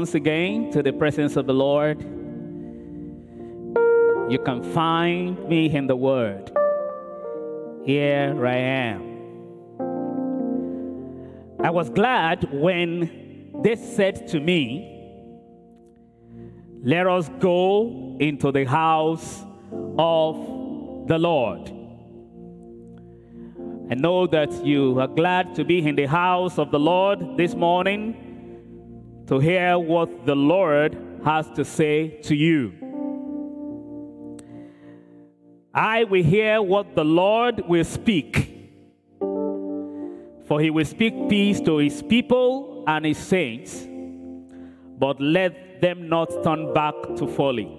once again to the presence of the Lord. You can find me in the Word. Here I am. I was glad when they said to me, Let us go into the house of the Lord. I know that you are glad to be in the house of the Lord this morning to hear what the Lord has to say to you. I will hear what the Lord will speak. For he will speak peace to his people and his saints, but let them not turn back to folly.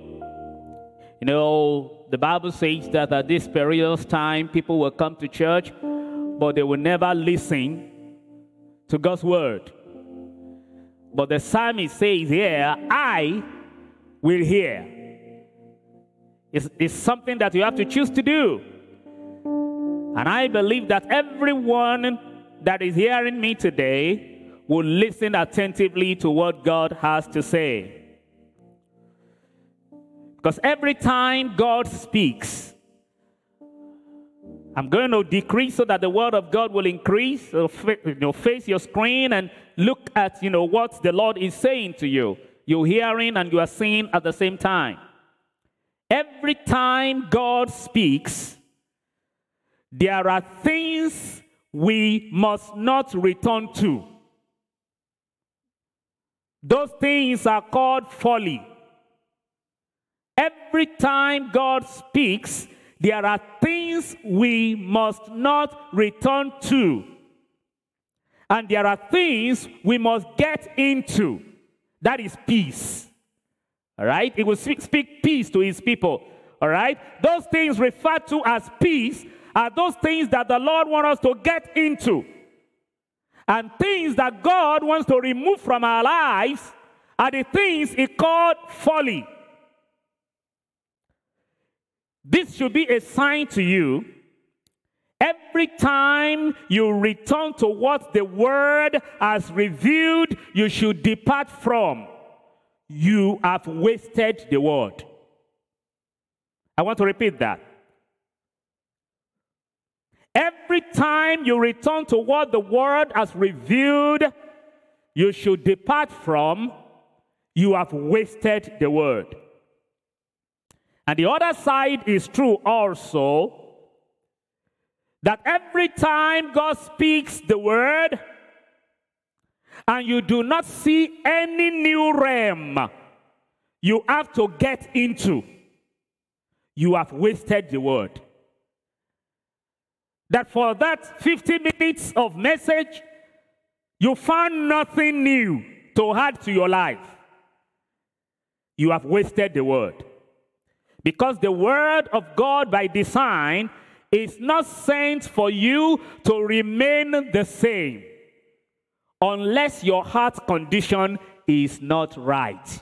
You know, the Bible says that at this perilous time, people will come to church, but they will never listen to God's word. But the psalmist says here, I will hear. It's, it's something that you have to choose to do. And I believe that everyone that is hearing me today will listen attentively to what God has to say. Because every time God speaks, I'm going to decrease so that the word of God will increase. You know, face your screen and look at you know what the Lord is saying to you. You're hearing and you are seeing at the same time. Every time God speaks, there are things we must not return to. Those things are called folly. Every time God speaks, there are things we must not return to. And there are things we must get into. That is peace. All right? He will speak, peace to his people. All right? Those things referred to as peace are those things that the Lord wants us to get into. And things that God wants to remove from our lives are the things he called folly. This should be a sign to you. Every time you return to what the word has revealed, you should depart from. You have wasted the word. I want to repeat that. Every time you return to what the word has revealed, you should depart from. You have wasted the word. And the other side is true also that every time God speaks the word and you do not see any new realm you have to get into, you have wasted the word. That for that 50 minutes of message, you found nothing new to add to your life. You have wasted the word. Because the word of God by design is not sent for you to remain the same unless your heart condition is not right.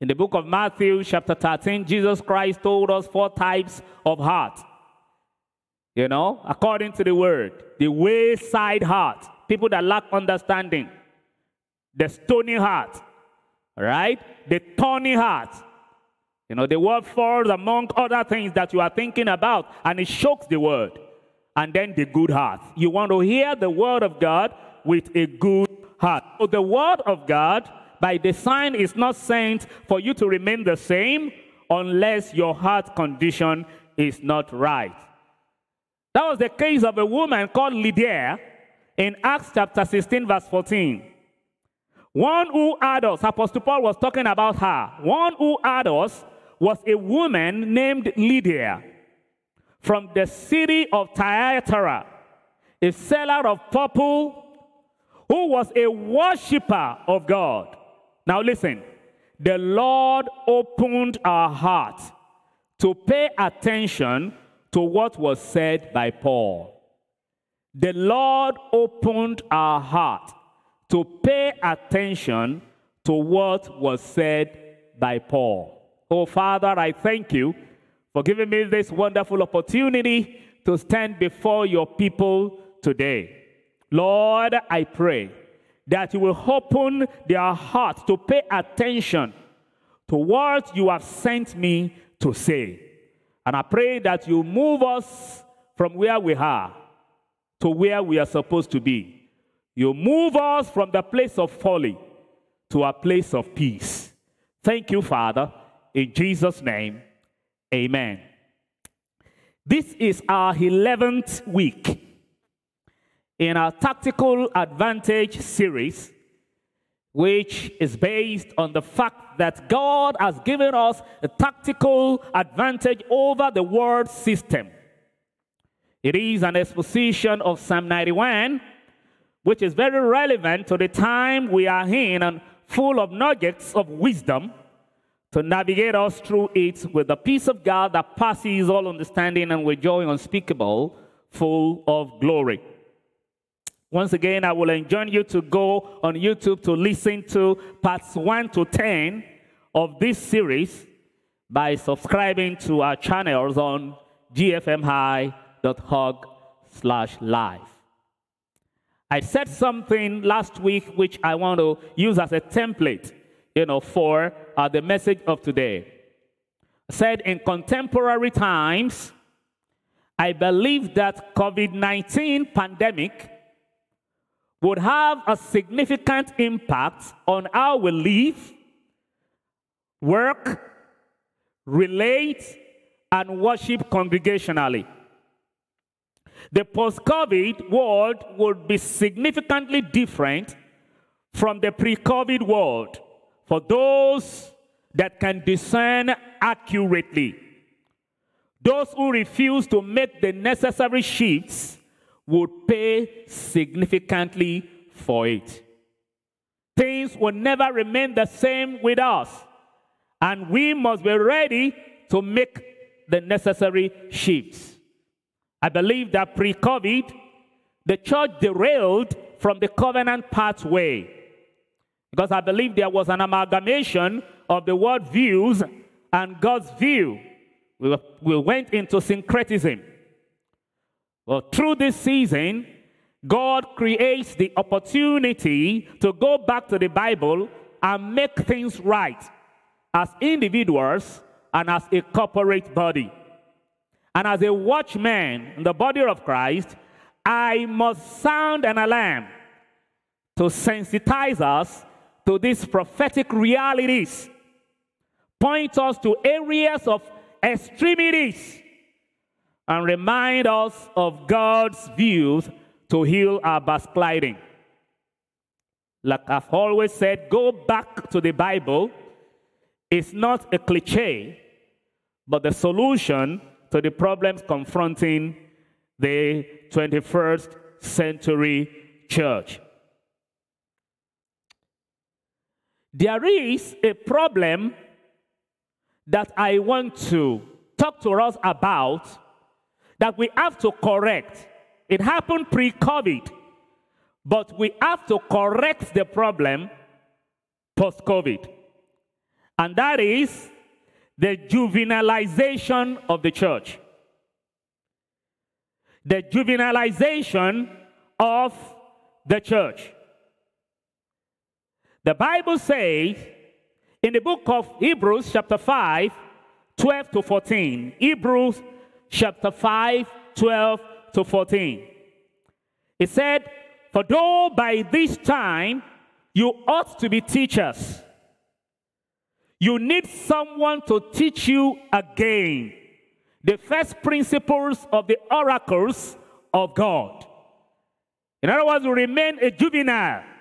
In the book of Matthew, chapter 13, Jesus Christ told us four types of heart. You know, according to the word, the wayside heart, people that lack understanding, the stony heart, right? The thorny heart, you know, the word falls among other things that you are thinking about, and it shocks the word. And then the good heart. You want to hear the word of God with a good heart. So the word of God, by design, is not sent for you to remain the same unless your heart condition is not right. That was the case of a woman called Lydia in Acts chapter 16, verse 14. One who had us, Apostle Paul was talking about her. One who had us was a woman named Lydia from the city of Thyatira, a seller of purple who was a worshiper of God. Now listen, the Lord opened our heart to pay attention to what was said by Paul. The Lord opened our heart to pay attention to what was said by Paul. Oh, Father, I thank you for giving me this wonderful opportunity to stand before your people today. Lord, I pray that you will open their hearts to pay attention to what you have sent me to say. And I pray that you move us from where we are to where we are supposed to be. You move us from the place of folly to a place of peace. Thank you, Father. In Jesus' name, amen. This is our 11th week in our Tactical Advantage series, which is based on the fact that God has given us a tactical advantage over the world system. It is an exposition of Psalm 91, which is very relevant to the time we are in and full of nuggets of wisdom to navigate us through it with the peace of God that passes all understanding and with joy unspeakable, full of glory. Once again, I will enjoin you to go on YouTube to listen to parts 1 to 10 of this series by subscribing to our channels on gfmhigh.org slash live. I said something last week which I want to use as a template you know, for uh, the message of today. Said in contemporary times, I believe that COVID-19 pandemic would have a significant impact on how we live, work, relate, and worship congregationally. The post-COVID world would be significantly different from the pre-COVID world for those that can discern accurately. Those who refuse to make the necessary shifts would pay significantly for it. Things will never remain the same with us, and we must be ready to make the necessary shifts. I believe that pre COVID, the church derailed from the covenant pathway because I believe there was an amalgamation of the world views and God's view. We, we went into syncretism. Well, through this season, God creates the opportunity to go back to the Bible and make things right as individuals and as a corporate body. And as a watchman in the body of Christ, I must sound an alarm to sensitize us to these prophetic realities, point us to areas of extremities, and remind us of God's views to heal our backsliding. Like I've always said, go back to the Bible. It's not a cliche, but the solution to the problems confronting the 21st century church. There is a problem that I want to talk to us about that we have to correct. It happened pre COVID, but we have to correct the problem post COVID. And that is the juvenilization of the church. The juvenilization of the church. The Bible says in the book of Hebrews, chapter 5, 12 to 14. Hebrews chapter 5, 12 to 14. It said, For though by this time you ought to be teachers, you need someone to teach you again the first principles of the oracles of God. In other words, you remain a juvenile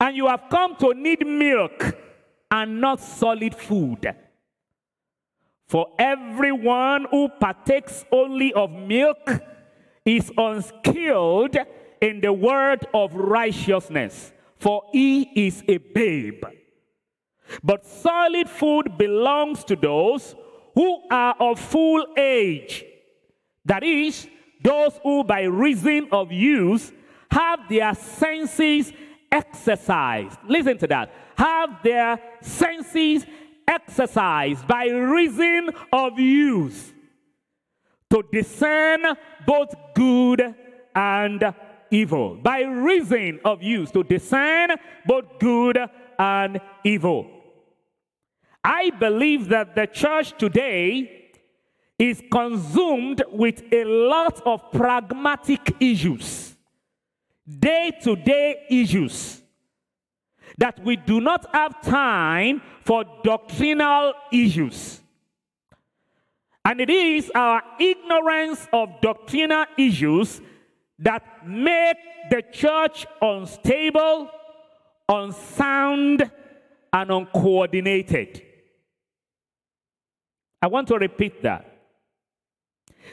and you have come to need milk and not solid food. For everyone who partakes only of milk is unskilled in the word of righteousness, for he is a babe. But solid food belongs to those who are of full age. That is, those who by reason of use have their senses exercised. Listen to that. Have their senses exercised by reason of use to discern both good and evil. By reason of use to discern both good and evil. I believe that the church today is consumed with a lot of pragmatic issues, day to day issues, that we do not have time for doctrinal issues. And it is our ignorance of doctrinal issues that make the church unstable, unsound, and uncoordinated. I want to repeat that.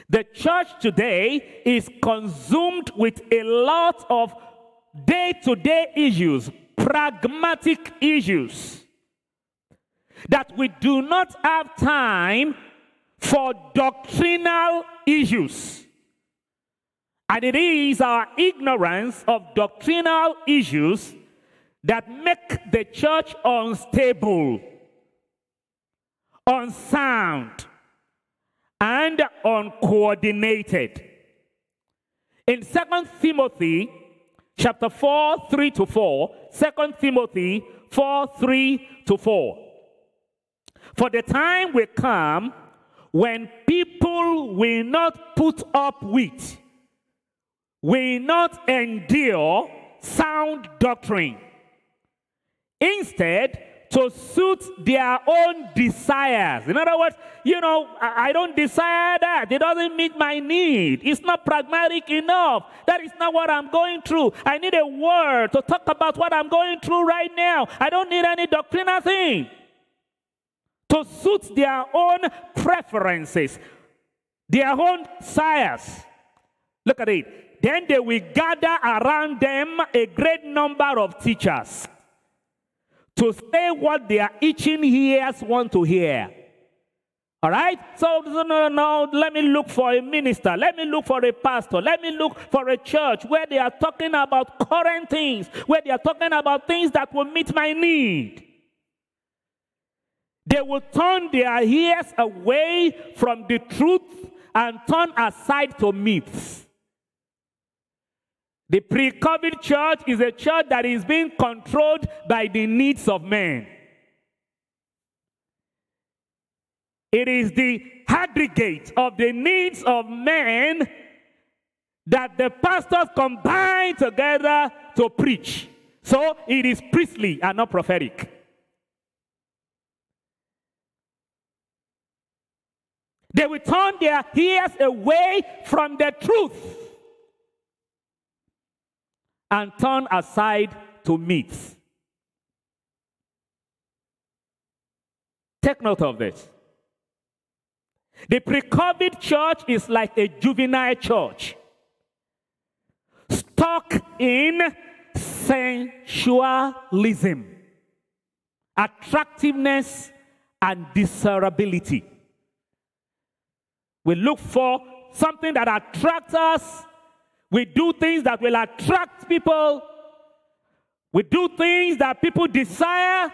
The church today is consumed with a lot of day to day issues, pragmatic issues, that we do not have time for doctrinal issues. And it is our ignorance of doctrinal issues that make the church unstable unsound, and uncoordinated. In 2 Timothy chapter 4, 3 to 4, 2 Timothy 4, 3 to 4. For the time will come when people will not put up with, will not endure sound doctrine. Instead, to suit their own desires. In other words, you know, I, don't desire that. It doesn't meet my need. It's not pragmatic enough. That is not what I'm going through. I need a word to talk about what I'm going through right now. I don't need any doctrinal thing. To suit their own preferences, their own desires. Look at it. Then they will gather around them a great number of teachers to say what their itching ears want to hear. All right? So, no, no, no, let me look for a minister. Let me look for a pastor. Let me look for a church where they are talking about current things, where they are talking about things that will meet my need. They will turn their ears away from the truth and turn aside to myths. The pre COVID church is a church that is being controlled by the needs of men. It is the aggregate of the needs of men that the pastors combine together to preach. So it is priestly and not prophetic. They will turn their ears away from the truth and turn aside to myths. Take note of this. The pre COVID church is like a juvenile church, stuck in sensualism, attractiveness, and desirability. We look for something that attracts us we do things that will attract people. We do things that people desire.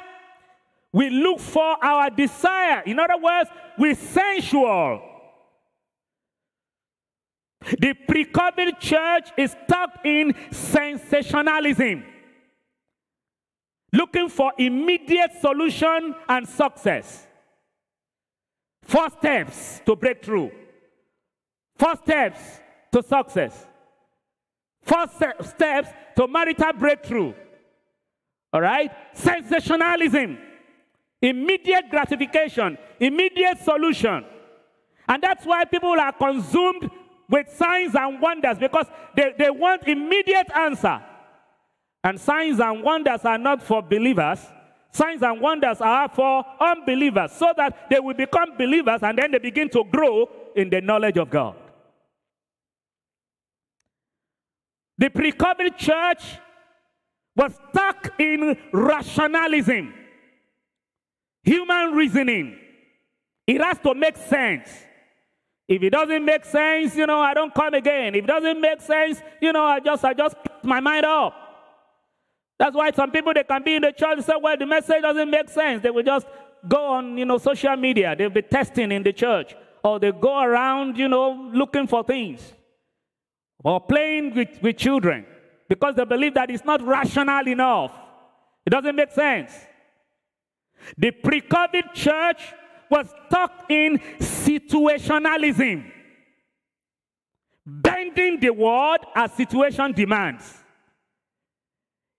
We look for our desire. In other words, we're sensual. The pre COVID church is stuck in sensationalism, looking for immediate solution and success. Four steps to breakthrough, four steps to success. First steps to marital breakthrough. All right? Sensationalism, immediate gratification, immediate solution. And that's why people are consumed with signs and wonders because they, they want immediate answer. And signs and wonders are not for believers. Signs and wonders are for unbelievers so that they will become believers and then they begin to grow in the knowledge of God. The pre COVID church was stuck in rationalism, human reasoning. It has to make sense. If it doesn't make sense, you know, I don't come again. If it doesn't make sense, you know, I just I just put my mind up. That's why some people they can be in the church and say, well, the message doesn't make sense. They will just go on, you know, social media. They'll be testing in the church. Or they go around, you know, looking for things. Or playing with, with children. Because they believe that it's not rational enough. It doesn't make sense. The pre-COVID church was stuck in situationalism. Bending the word as situation demands.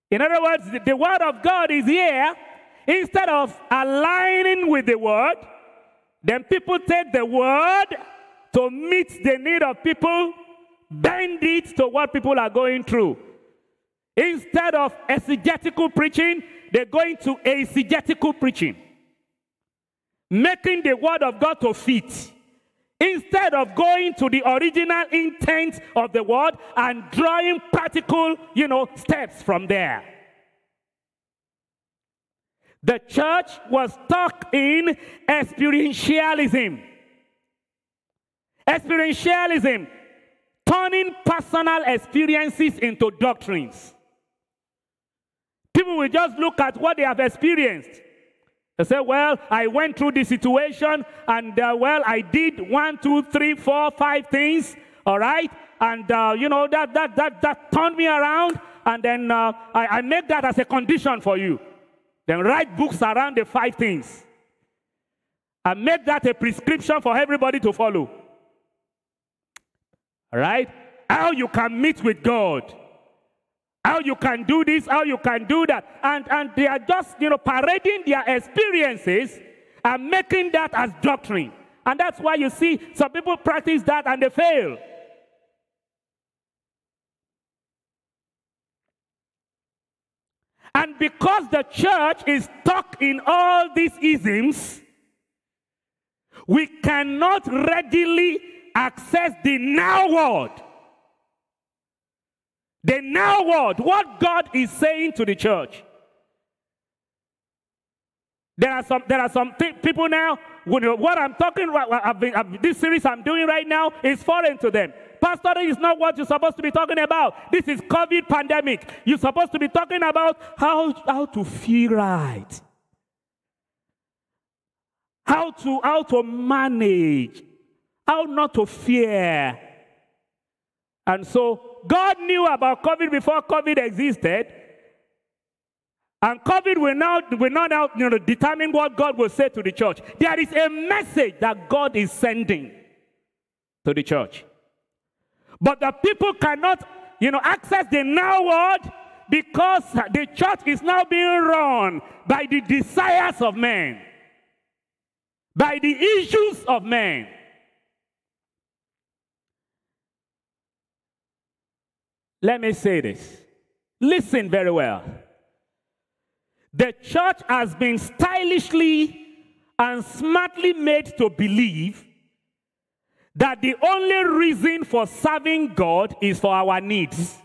In other words, the, the word of God is here. Instead of aligning with the word, then people take the word to meet the need of people, bend it to what people are going through. Instead of exegetical preaching, they're going to eisegetical preaching. Making the word of God to fit. Instead of going to the original intent of the word and drawing practical, you know, steps from there. The church was stuck in experientialism. Experientialism, turning personal experiences into doctrines. People will just look at what they have experienced. They say, Well, I went through this situation, and uh, well, I did one, two, three, four, five things, all right? And, uh, you know, that, that, that, that turned me around, and then uh, I, I make that as a condition for you. Then write books around the five things. And make that a prescription for everybody to follow. Right? How you can meet with God. How you can do this, how you can do that. And, and they are just, you know, parading their experiences and making that as doctrine. And that's why you see some people practice that and they fail. And because the church is stuck in all these isms, we cannot readily access the now word. The now word, what God is saying to the church. There are some, there are some th- people now, what I'm talking about, this series I'm doing right now is foreign to them. Pastoring is not what you're supposed to be talking about. This is COVID pandemic. You're supposed to be talking about how, how to feel right. How to, how to manage. How not to fear. And so God knew about COVID before COVID existed. And COVID will now, will not now you know, determine what God will say to the church. There is a message that God is sending to the church. But the people cannot, you know, access the now word because the church is now being run by the desires of men, by the issues of men. Let me say this. Listen very well. The church has been stylishly and smartly made to believe that the only reason for serving God is for our needs.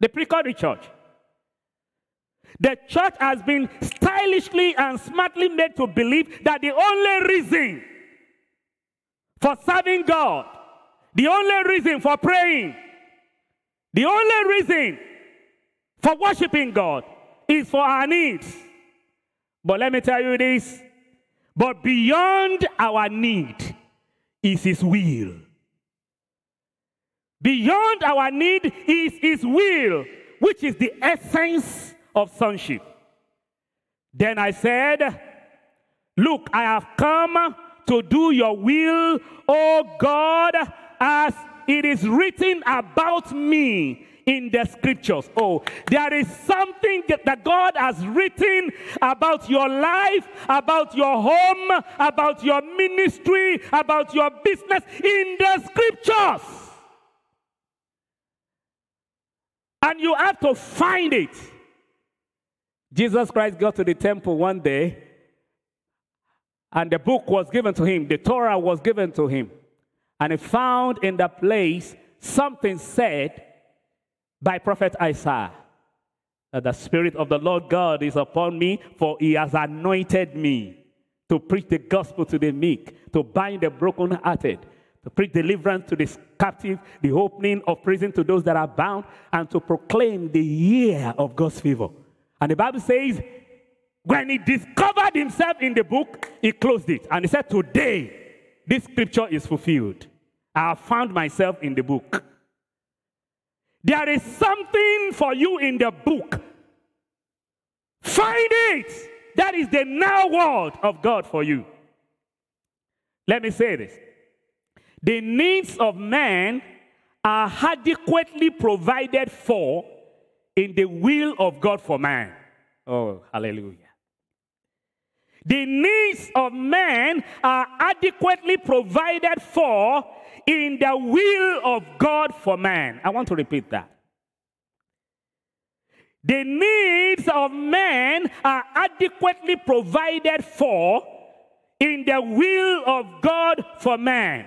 The pre church. The church has been stylishly and smartly made to believe that the only reason for serving God, the only reason for praying, the only reason for worshiping God is for our needs. But let me tell you this but beyond our need, is His will. Beyond our need is His will, which is the essence of sonship. Then I said, Look, I have come to do your will, O God, as it is written about me in the scriptures. Oh, there is something that God has written about your life, about your home, about your ministry, about your business in the scriptures. And you have to find it. Jesus Christ got to the temple one day, and the book was given to him, the Torah was given to him. And he found in the place something said by prophet Isaiah that the Spirit of the Lord God is upon me, for he has anointed me to preach the gospel to the meek, to bind the brokenhearted, to preach deliverance to the captive, the opening of prison to those that are bound, and to proclaim the year of God's favor. And the Bible says, When he discovered himself in the book, he closed it and he said, Today, this scripture is fulfilled. I have found myself in the book. There is something for you in the book. Find it. That is the now word of God for you. Let me say this the needs of man are adequately provided for in the will of God for man. Oh, hallelujah. The needs of man are adequately provided for in the will of God for man. I want to repeat that. The needs of man are adequately provided for in the will of God for man.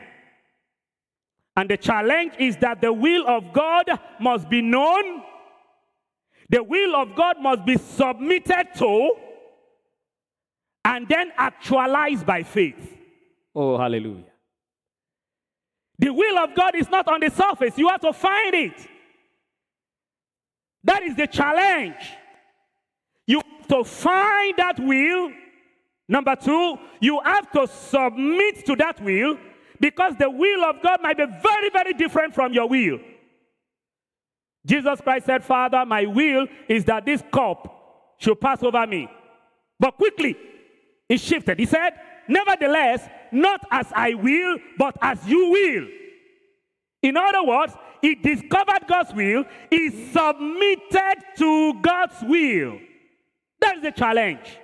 And the challenge is that the will of God must be known, the will of God must be submitted to, and then actualized by faith. Oh, hallelujah. The will of God is not on the surface, you have to find it. That is the challenge. You have to find that will. Number two, you have to submit to that will because the will of God might be very, very different from your will. Jesus Christ said, Father, my will is that this cup should pass over me. But quickly, it shifted. He said, Nevertheless, not as I will, but as you will. In other words, he discovered God's will, he submitted to God's will. That's the challenge.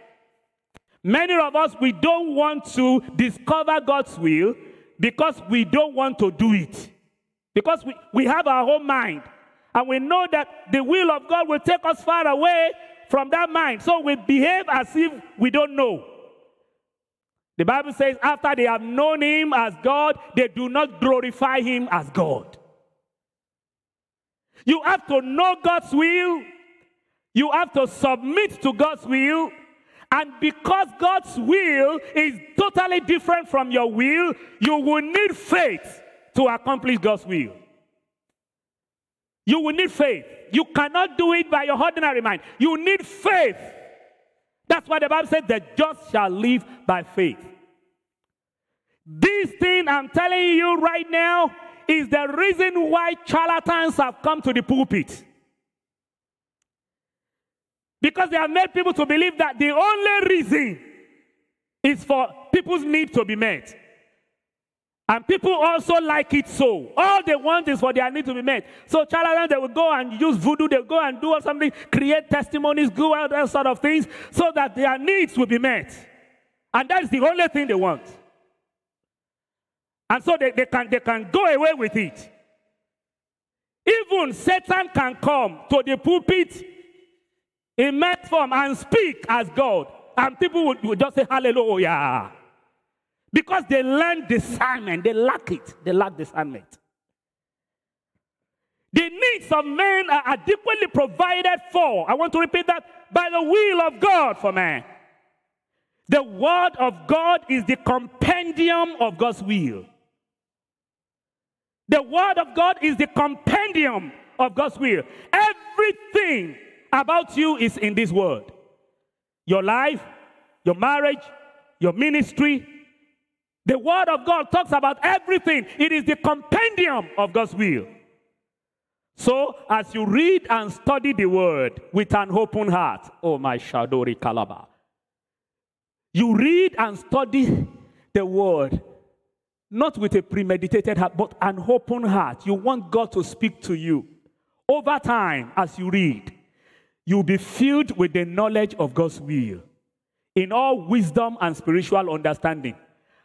Many of us, we don't want to discover God's will because we don't want to do it. Because we, we have our own mind. And we know that the will of God will take us far away from that mind. So we behave as if we don't know. The Bible says, after they have known him as God, they do not glorify him as God. You have to know God's will, you have to submit to God's will. And because God's will is totally different from your will, you will need faith to accomplish God's will. You will need faith. You cannot do it by your ordinary mind. You need faith that's why the Bible says the just shall live by faith. This thing I'm telling you right now is the reason why charlatans have come to the pulpit. Because they have made people to believe that the only reason is for people's need to be met. And people also like it so. All they want is for their need to be met. So charlatans, they will go and use voodoo, they'll go and do something, create testimonies, do all that sort of things, so that their needs will be met. And that's the only thing they want. And so they, they, can, they can go away with it. Even Satan can come to the pulpit in man form and speak as God. And people would, would just say, Hallelujah. Because they learn discernment, they lack it. They lack discernment. The needs of men are adequately provided for. I want to repeat that by the will of God for man. The word of God is the compendium of God's will. The word of God is the compendium of God's will. Everything about you is in this word. Your life, your marriage, your ministry, the Word of God talks about everything, it is the compendium of God's will. So, as you read and study the Word with an open heart, oh my Shadori Kalaba, you read and study the Word not with a premeditated heart, but an open heart. You want God to speak to you. Over time, as you read, you'll be filled with the knowledge of God's will in all wisdom and spiritual understanding.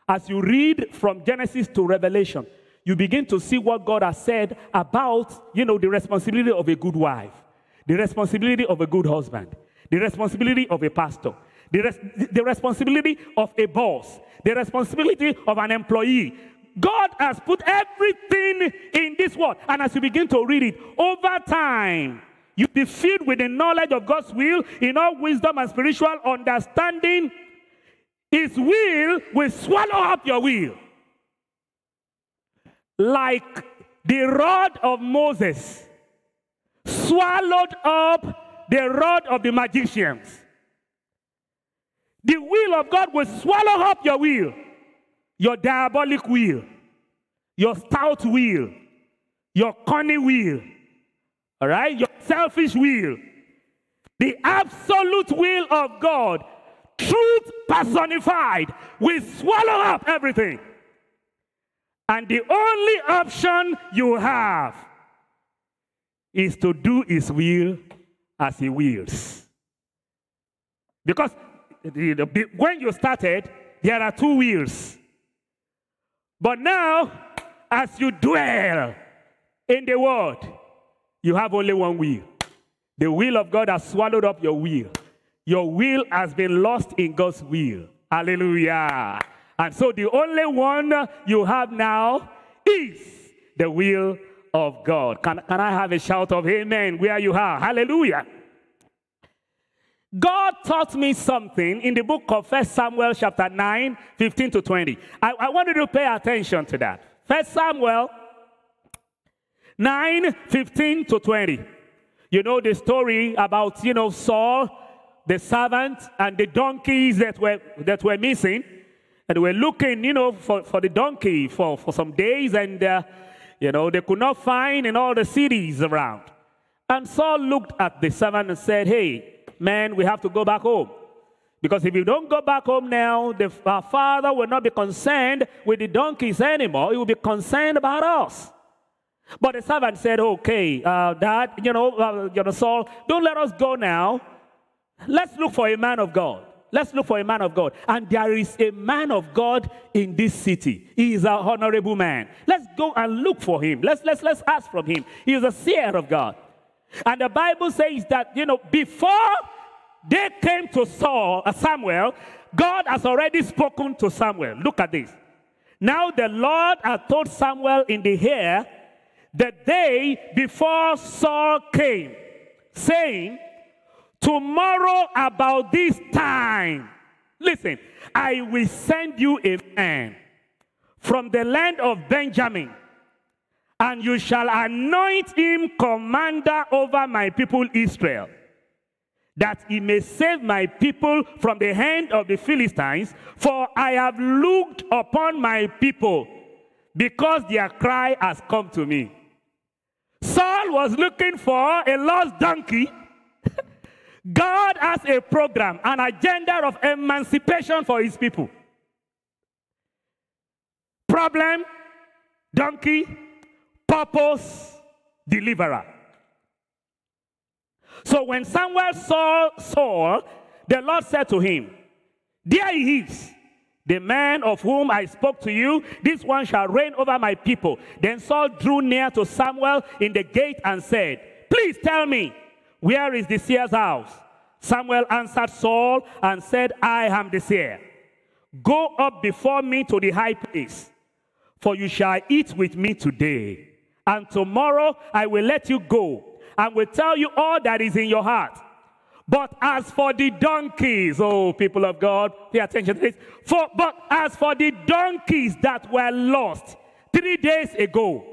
As you read from Genesis to Revelation, you begin to see what God has said about, you know, the responsibility of a good wife, the responsibility of a good husband, the responsibility of a pastor, the, res- the responsibility of a boss, the responsibility of an employee. God has put everything in this word. And as you begin to read it, over time, you be filled with the knowledge of God's will in all wisdom and spiritual understanding his will will swallow up your will. Like the rod of Moses swallowed up the rod of the magicians. The will of God will swallow up your will, your diabolic will, your stout will, your cunning will, all right, your selfish will. The absolute will of God, truth personified, will swallow up everything. And the only option you have is to do his will as he wills. Because when you started, there are two wills. But now, as you dwell in the world, you have only one will. The will of God has swallowed up your will. Your will has been lost in God's will. Hallelujah. And so the only one you have now is the will of God. Can, can I have a shout of amen where you are? Hallelujah. God taught me something in the book of First Samuel chapter 9, 15 to 20. I, I wanted to pay attention to that. First Samuel 9, 15 to 20. You know the story about, you know, Saul, the servant, and the donkeys that were, that were missing. And were looking, you know, for, for the donkey for, for some days, and, uh, you know, they could not find in all the cities around. And Saul looked at the servant and said, Hey, man, we have to go back home. Because if you don't go back home now, the, our father will not be concerned with the donkeys anymore. He will be concerned about us. But the servant said, okay, uh, dad, you know, uh, you know, Saul, don't let us go now. Let's look for a man of God. Let's look for a man of God. And there is a man of God in this city. He is an honorable man. Let's go and look for him. Let's, let's, let's ask from him. He is a seer of God. And the Bible says that, you know, before they came to Saul, uh, Samuel, God has already spoken to Samuel. Look at this. Now the Lord had told Samuel in the ear the day before Saul came, saying, Tomorrow about this time, listen, I will send you a man from the land of Benjamin, and you shall anoint him commander over my people Israel, that he may save my people from the hand of the Philistines, for I have looked upon my people, because their cry has come to me. Saul was looking for a lost donkey God has a program, an agenda of emancipation for his people. Problem, donkey, purpose, deliverer. So when Samuel saw Saul, the Lord said to him, There he is, the man of whom I spoke to you. This one shall reign over my people. Then Saul drew near to Samuel in the gate and said, Please tell me, where is the seer's house? Samuel answered Saul and said, I am the seer. Go up before me to the high place, for you shall eat with me today. And tomorrow I will let you go and will tell you all that is in your heart. But as for the donkeys, oh people of God, pay attention to this. For, but as for the donkeys that were lost three days ago,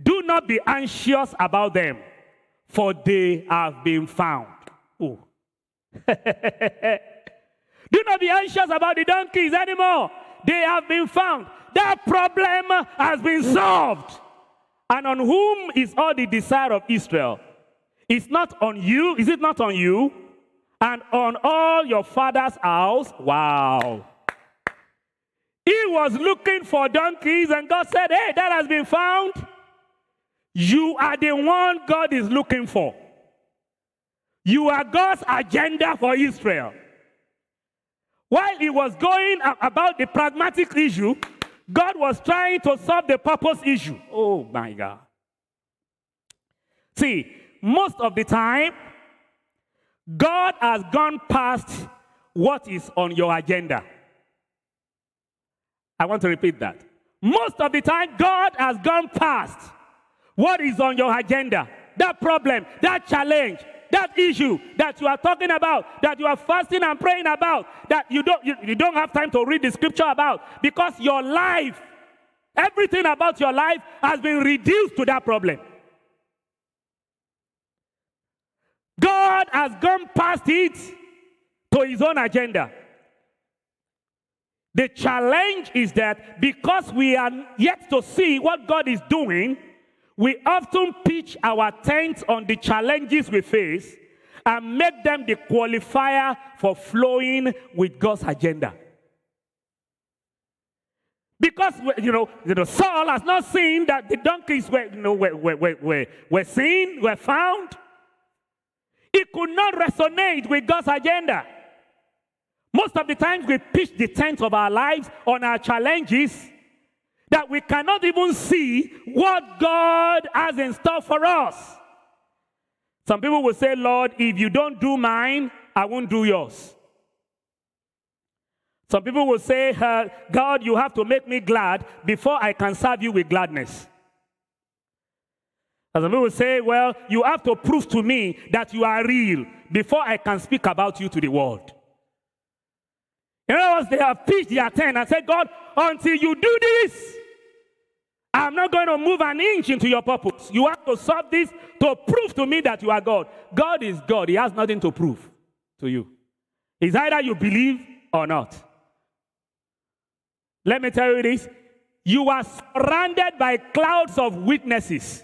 do not be anxious about them for they have been found. Oh. Do not be anxious about the donkeys anymore. They have been found. That problem has been solved. And on whom is all the desire of Israel? It's not on you. Is it not on you? And on all your father's house? Wow. He was looking for donkeys, and God said, Hey, that has been found. You are the one God is looking for. You are God's agenda for Israel. While he was going about the pragmatic issue, God was trying to solve the purpose issue. Oh my God. See, most of the time, God has gone past what is on your agenda. I want to repeat that. Most of the time, God has gone past what is on your agenda? That problem, that challenge, that issue that you are talking about, that you are fasting and praying about, that you don't, you, you don't have time to read the scripture about because your life, everything about your life has been reduced to that problem. God has gone past it to his own agenda. The challenge is that because we are yet to see what God is doing, we often pitch our tents on the challenges we face and make them the qualifier for flowing with God's agenda. Because, you know, you know, Saul has not seen that the donkeys were, you know, were, were, were, were seen, were found. It could not resonate with God's agenda. Most of the times we pitch the tent of our lives on our challenges that we cannot even see what God has in store for us. Some people will say, Lord, if you don't do mine, I won't do yours. Some people will say, uh, God, you have to make me glad before I can serve you with gladness. And some people will say, well, you have to prove to me that you are real before I can speak about you to the world. In other words, they have pitched their tent and said, God, until you do this, I'm not going to move an inch into your purpose. You have to solve this to prove to me that you are God. God is God. He has nothing to prove to you. It's either you believe or not. Let me tell you this you are surrounded by clouds of witnesses.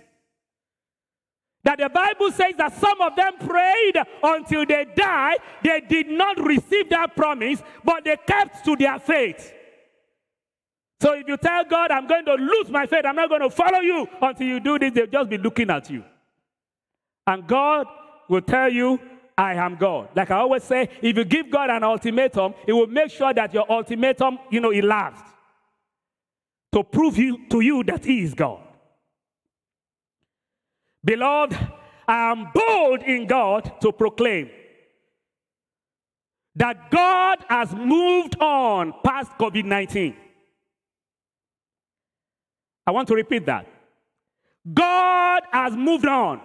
That the Bible says that some of them prayed until they died. They did not receive that promise, but they kept to their faith. So if you tell God, I'm going to lose my faith, I'm not going to follow you until you do this, they'll just be looking at you. And God will tell you, I am God. Like I always say, if you give God an ultimatum, it will make sure that your ultimatum, you know, it lasts to prove you, to you that He is God. Beloved, I am bold in God to proclaim that God has moved on past COVID 19. I want to repeat that. God has moved on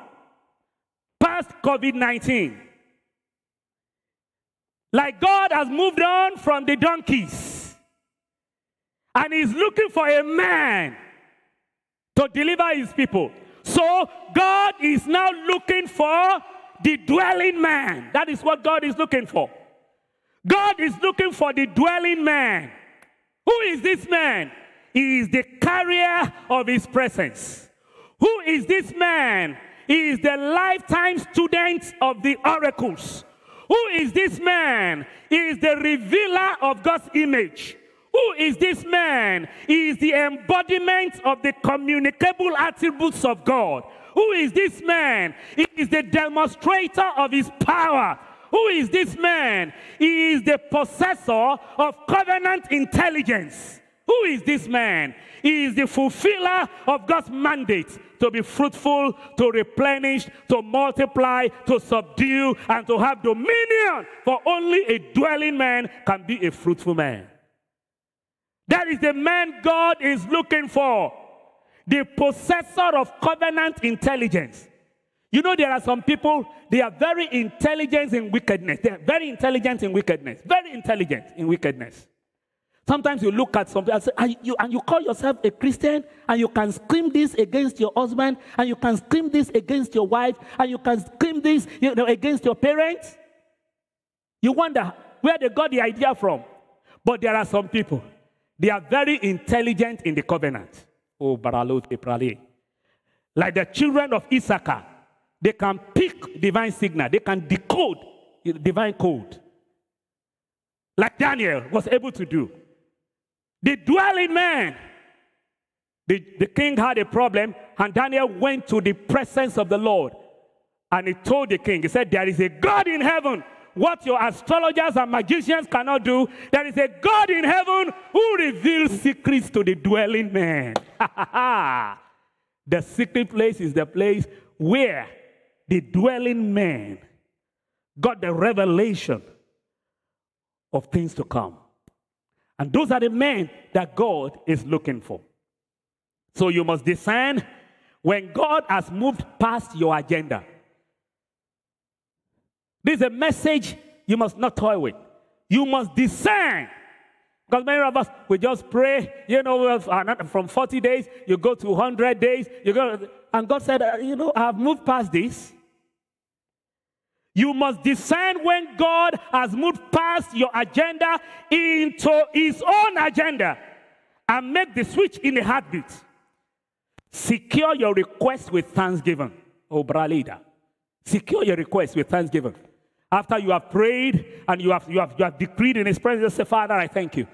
past COVID 19. Like God has moved on from the donkeys and he's looking for a man to deliver his people. So God is now looking for the dwelling man. That is what God is looking for. God is looking for the dwelling man. Who is this man? He is the carrier of his presence. Who is this man? He is the lifetime student of the oracles. Who is this man? He is the revealer of God's image. Who is this man? He is the embodiment of the communicable attributes of God. Who is this man? He is the demonstrator of his power. Who is this man? He is the possessor of covenant intelligence. Who is this man? He is the fulfiller of God's mandate to be fruitful, to replenish, to multiply, to subdue, and to have dominion. For only a dwelling man can be a fruitful man. That is the man God is looking for. The possessor of covenant intelligence. You know, there are some people, they are very intelligent in wickedness. They are very intelligent in wickedness. Very intelligent in wickedness. Sometimes you look at something and, say, you, and you call yourself a Christian, and you can scream this against your husband, and you can scream this against your wife, and you can scream this you know, against your parents. You wonder where they got the idea from. But there are some people, they are very intelligent in the covenant. Oh. Like the children of Issachar, they can pick divine signal, they can decode divine code. Like Daniel was able to do. The dwelling man, the, the king had a problem, and Daniel went to the presence of the Lord. And he told the king, he said, There is a God in heaven what your astrologers and magicians cannot do. There is a God in heaven who reveals secrets to the dwelling man. the secret place is the place where the dwelling man got the revelation of things to come. And those are the men that God is looking for. So you must discern when God has moved past your agenda. This is a message you must not toy with. You must discern. Because many of us, we just pray, you know, uh, from 40 days, you go to 100 days, you go, and God said, uh, you know, I've moved past this. You must discern when God has moved past your agenda into his own agenda and make the switch in a heartbeat. Secure your request with thanksgiving. Oh, leader. Secure your request with thanksgiving. After you have prayed and you have, you have, you have decreed in his presence, say, Father, I thank you.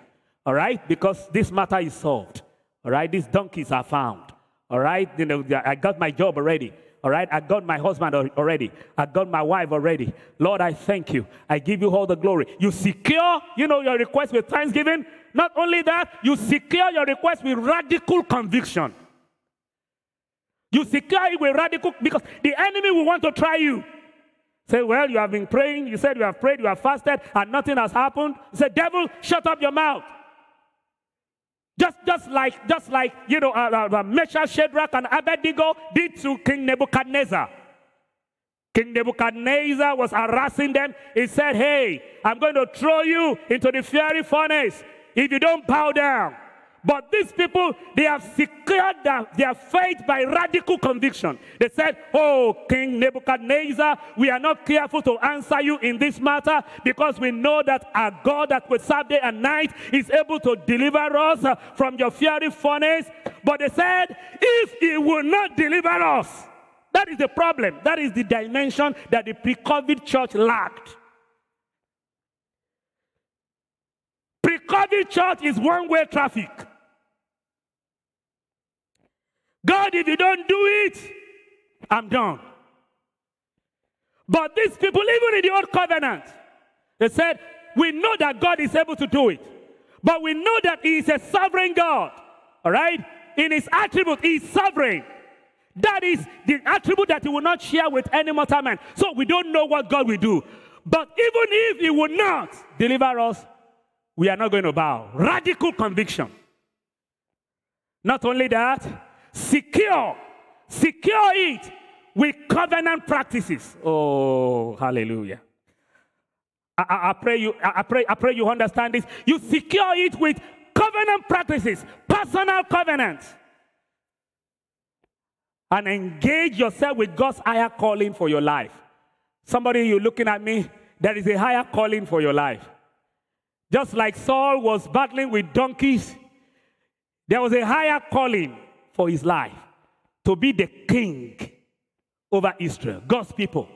All right? Because this matter is solved. All right? These donkeys are found. All right? You know, I got my job already. All right, I got my husband already. I got my wife already. Lord, I thank you. I give you all the glory. You secure, you know, your request with thanksgiving. Not only that, you secure your request with radical conviction. You secure it with radical because the enemy will want to try you. Say, well, you have been praying. You said you have prayed, you have fasted, and nothing has happened. Say, devil, shut up your mouth. Just, just like, just like you know, uh, uh, uh, Meshach, Shadrach, and Abednego did to King Nebuchadnezzar. King Nebuchadnezzar was harassing them. He said, "Hey, I'm going to throw you into the fiery furnace if you don't bow down." But these people, they have secured their, their faith by radical conviction. They said, Oh, King Nebuchadnezzar, we are not careful to answer you in this matter because we know that our God that we serve day and night is able to deliver us uh, from your fiery furnace. But they said, If he will not deliver us, that is the problem. That is the dimension that the pre COVID church lacked. Pre COVID church is one way traffic. God, if you don't do it, I'm done. But these people, even in the old covenant, they said, We know that God is able to do it. But we know that He is a sovereign God. All right? In His attribute, He is sovereign. That is the attribute that He will not share with any mortal man. So we don't know what God will do. But even if He will not deliver us, we are not going to bow. Radical conviction. Not only that, secure, secure it with covenant practices. Oh, hallelujah. I, I, I, pray you, I pray, I pray you understand this. You secure it with covenant practices, personal covenants. And engage yourself with God's higher calling for your life. Somebody, you're looking at me, there is a higher calling for your life. Just like Saul was battling with donkeys, there was a higher calling for his life to be the king over Israel, God's people,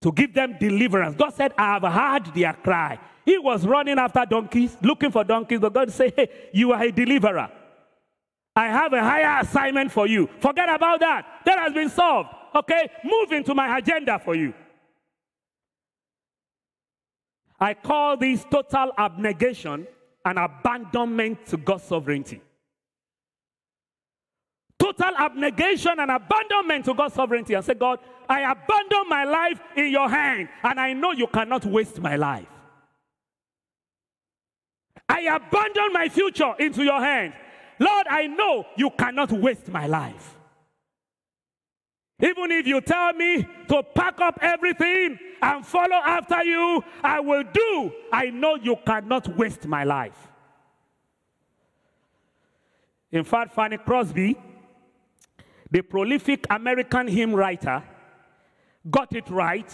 to give them deliverance. God said, I have heard their cry. He was running after donkeys, looking for donkeys, but God said, Hey, you are a deliverer. I have a higher assignment for you. Forget about that. That has been solved. Okay? Move into my agenda for you. I call this total abnegation and abandonment to God's sovereignty total abnegation and abandonment to God's sovereignty and say, God, I abandon my life in your hand, and I know you cannot waste my life. I abandon my future into your hand. Lord, I know you cannot waste my life. Even if you tell me to pack up everything and follow after you, I will do. I know you cannot waste my life. In fact, Fanny Crosby, the prolific American hymn writer, got it right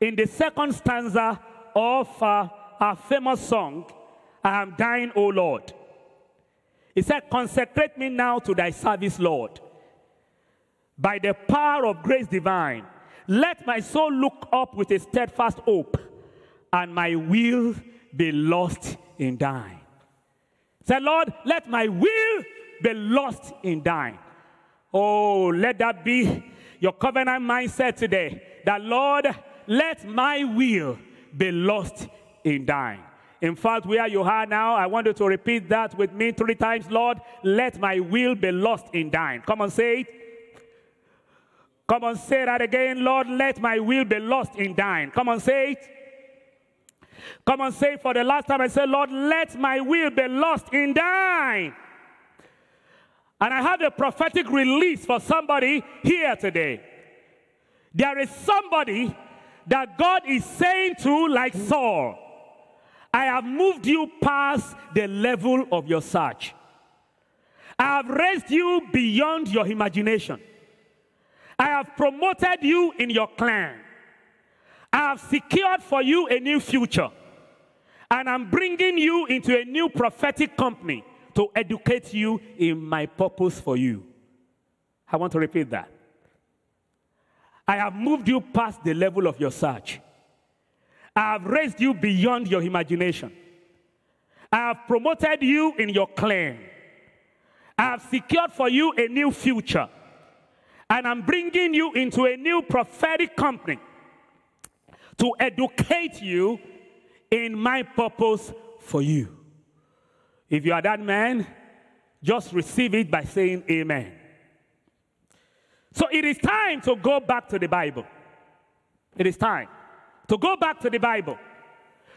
in the second stanza of uh, our famous song, I am Thine, O Lord. He said, Consecrate me now to thy service, Lord. By the power of grace divine, let my soul look up with a steadfast hope, and my will be lost in thine. Say, Lord, let my will be lost in thine. Oh, let that be your covenant mindset today. That, Lord, let my will be lost in thine. In fact, where you are now, I want you to repeat that with me three times. Lord, let my will be lost in thine. Come on, say it. Come on, say that again. Lord, let my will be lost in thine. Come on, say it. Come on, say it for the last time. I say, Lord, let my will be lost in thine. And I have a prophetic release for somebody here today. There is somebody that God is saying to, like Saul, I have moved you past the level of your search. I have raised you beyond your imagination. I have promoted you in your clan. I have secured for you a new future. And I'm bringing you into a new prophetic company to educate you in my purpose for you. I want to repeat that. I have moved you past the level of your search. I have raised you beyond your imagination. I have promoted you in your claim. I have secured for you a new future. And I'm bringing you into a new prophetic company to educate you in my purpose for you. If you are that man, just receive it by saying amen. So it is time to go back to the Bible. It is time to go back to the Bible.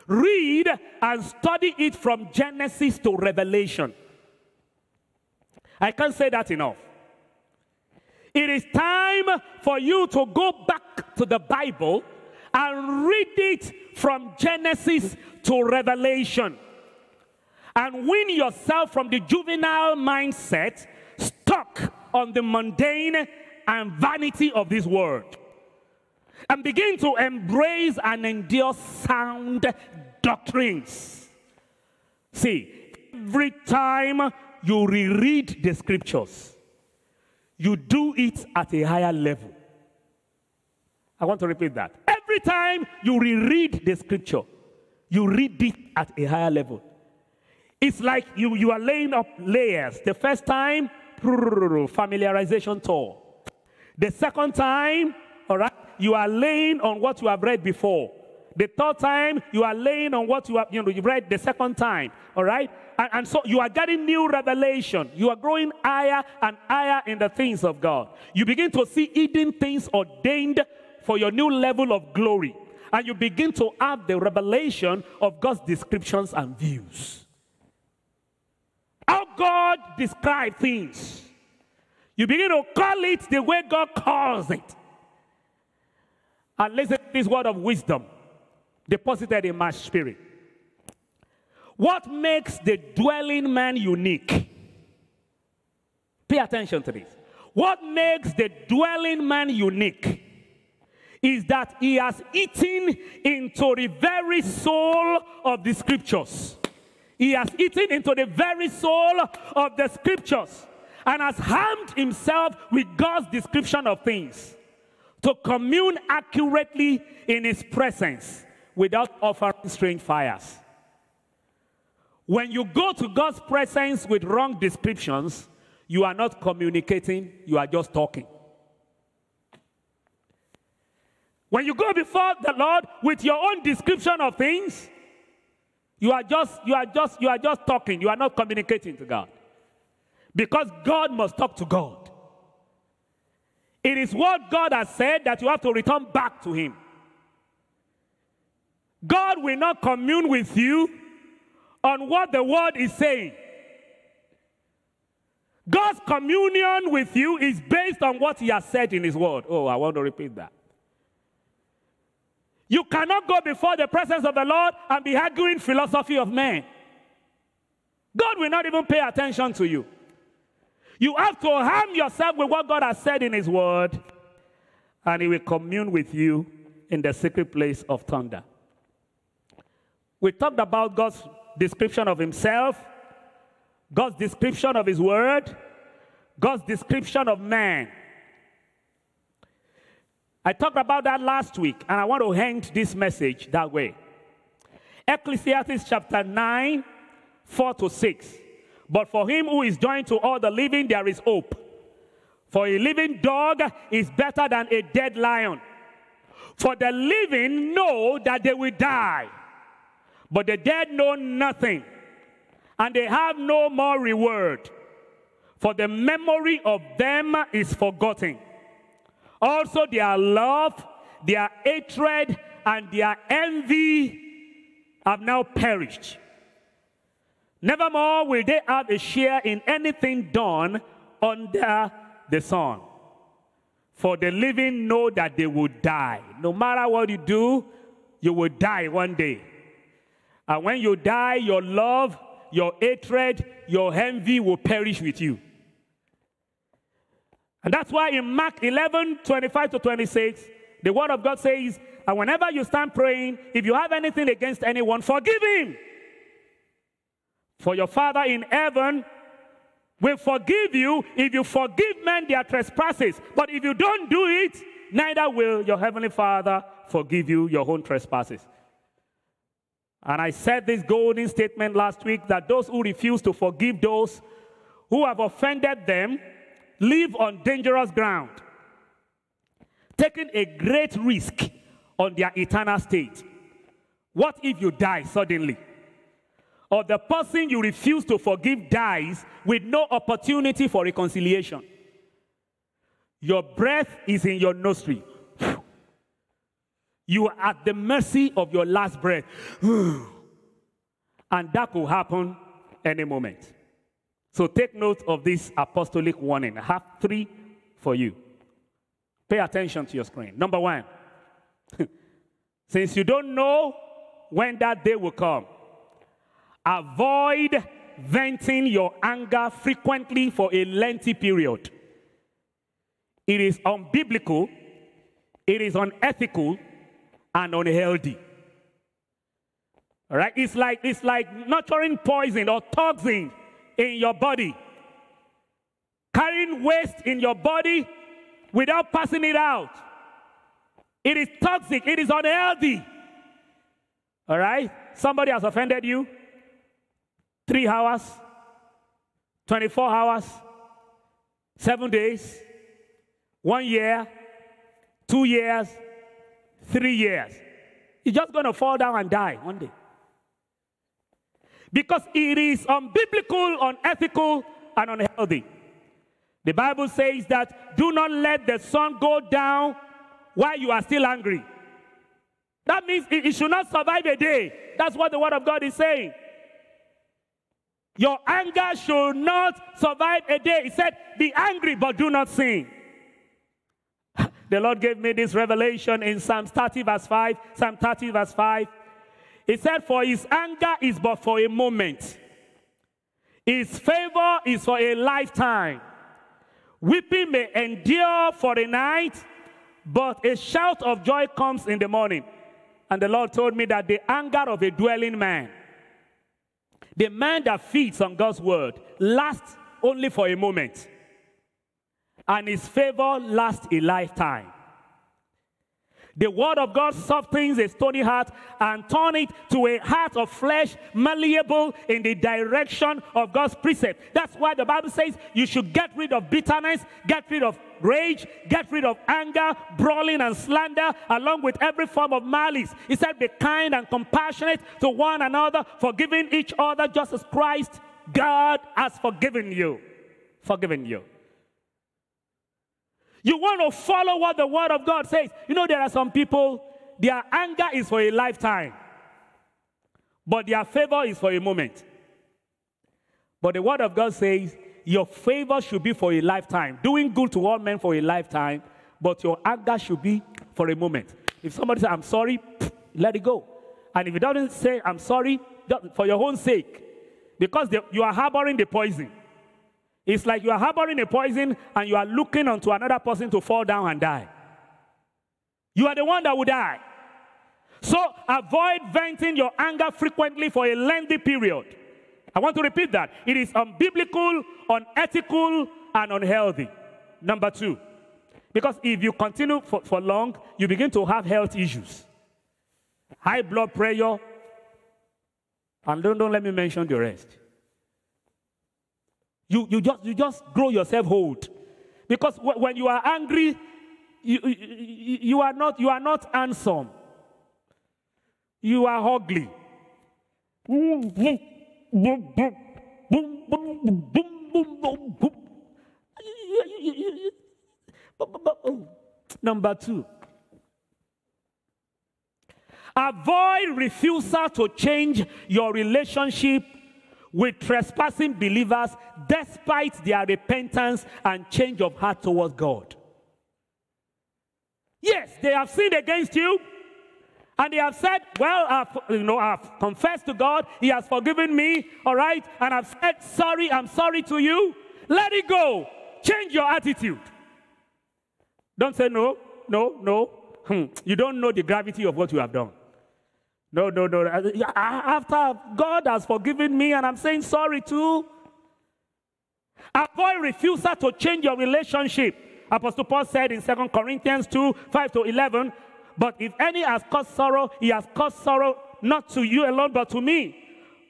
Read and study it from Genesis to Revelation. I can't say that enough. It is time for you to go back to the Bible and read it from Genesis to Revelation and win yourself from the juvenile mindset stuck on the mundane and vanity of this world and begin to embrace and endure sound doctrines. See, every time you reread the scriptures, you do it at a higher level. I want to repeat that. Every time you reread the scripture, you read it at a higher level. It's like you, you are laying up layers. The first time, familiarization tour. The second time, all right, you are laying on what you have read before. The third time, you are laying on what you have you know, you read the second time. All right? And, and so you are getting new revelation. You are growing higher and higher in the things of God. You begin to see hidden things ordained for your new level of glory. And you begin to have the revelation of God's descriptions and views. How God describes things. You begin to call it the way God calls it. And listen to this word of wisdom deposited in my spirit. What makes the dwelling man unique? Pay attention to this. What makes the dwelling man unique is that he has eaten into the very soul of the scriptures. He has eaten into the very soul of the scriptures and has harmed himself with God's description of things to commune accurately in his presence without offering strange fires. When you go to God's presence with wrong descriptions, you are not communicating, you are just talking. When you go before the Lord with your own description of things, you are just you are just you are just talking, you are not communicating to God. Because God must talk to God. It is what God has said that you have to return back to him. God will not commune with you on what the word is saying. God's communion with you is based on what he has said in his word. Oh, I want to repeat that. You cannot go before the presence of the Lord and be arguing philosophy of man. God will not even pay attention to you. You have to harm yourself with what God has said in his word, and he will commune with you in the secret place of thunder. We talked about God's description of himself, God's description of his word, God's description of man. I talked about that last week, and I want to end this message that way. Ecclesiastes chapter 9, 4 to 6. But for him who is joined to all the living, there is hope. For a living dog is better than a dead lion. For the living know that they will die, but the dead know nothing, and they have no more reward, for the memory of them is forgotten. Also, their love, their hatred, and their envy have now perished. Nevermore will they have a share in anything done under the sun. For the living know that they will die. No matter what you do, you will die one day. And when you die, your love, your hatred, your envy will perish with you. And that's why in Mark 11 25 to 26, The word of God says, and whenever you stand praying, if you have anything against anyone, forgive him. For your Father in heaven will forgive you if you forgive men their trespasses. But if you don't do it, neither will your heavenly Father forgive you your own trespasses. And I said this golden statement last week that those who refuse to forgive those who have offended them live on dangerous ground, taking a great risk on their eternal state. What if you die suddenly? Or the person you refuse to forgive dies with no opportunity for reconciliation. Your breath is in your nostril. You are at the mercy of your last breath. and that could happen any moment. So take note of this apostolic warning. I have three for you. Pay attention to your screen. Number one, since you don't know when that day will come, avoid venting your anger frequently for a lengthy period. It is unbiblical, it is unethical, and unhealthy. All right? It's like it's like nurturing poison or toxin in your body. Carrying waste in your body without passing it out. It is toxic, it is unhealthy. All right? Somebody has offended you. Three hours, 24 hours, seven days, one year, two years, three years. You're just going to fall down and die one day. Because it is unbiblical, unethical, and unhealthy. The Bible says that do not let the sun go down while you are still angry. That means it, should not survive a day. That's what the Word of God is saying. Your anger should not survive a day. He said, Be angry, but do not sin. The Lord gave me this revelation in Psalm 30, verse 5. Psalm 30, verse 5. He said, For his anger is but for a moment, his favor is for a lifetime. Weeping may endure for a night, but a shout of joy comes in the morning. And the Lord told me that the anger of a dwelling man, the man that feeds on God's word, lasts only for a moment. And his favor lasts a lifetime. The word of God softens a stony heart and turn it to a heart of flesh, malleable in the direction of God's precept. That's why the Bible says you should get rid of bitterness, get rid of rage, get rid of anger, brawling, and slander, along with every form of malice. He said, Be kind and compassionate to one another, forgiving each other just as Christ, God, has forgiven you. Forgiven you. You want to follow what the Word of God says. You know, there are some people, their anger is for a lifetime, but their favor is for a moment. But the Word of God says, your favor should be for a lifetime, doing good to all men for a lifetime, but your anger should be for a moment. If somebody says, I'm sorry, let it go. And if it doesn't say, I'm sorry, for your own sake, because you are harboring the poison. It's like you are harboring a poison and you are looking onto another person to fall down and die. You are the one that will die. So avoid venting your anger frequently for a lengthy period. I want to repeat that. It is unbiblical, unethical, and unhealthy. Number two, because if you continue for, for long, you begin to have health issues. High blood pressure, and don't, don't let me mention the rest. You, you, just, you just grow yourself old. Because when you are angry, you, you, you, are not, you are not handsome. You are ugly. Number two, avoid refusal to change your relationship with trespassing believers despite their repentance and change of heart towards God. Yes, they have sinned against you. And they have said, Well, I've, you know, I've confessed to God, He has forgiven me, all right? And I've said, Sorry, I'm sorry to you. Let it go. Change your attitude. Don't say no, no, no. hmm, you don't know the gravity of what you have done. No, no, no. After God has forgiven me and I'm saying sorry too. Avoid refusal to change your relationship. Apostle Paul said in 2 Corinthians 2 5 to 11, But if any has caused sorrow, he has caused sorrow not to you alone, but to me.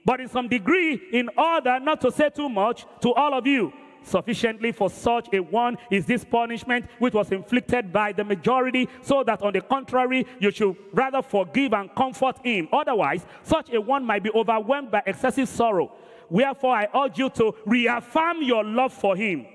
But in some degree, in order not to say too much to all of you. Sufficiently for such a one is this punishment which was inflicted by the majority, so that on the contrary, you should rather forgive and comfort him. Otherwise, such a one might be overwhelmed by excessive sorrow. Wherefore, I urge you to reaffirm your love for him.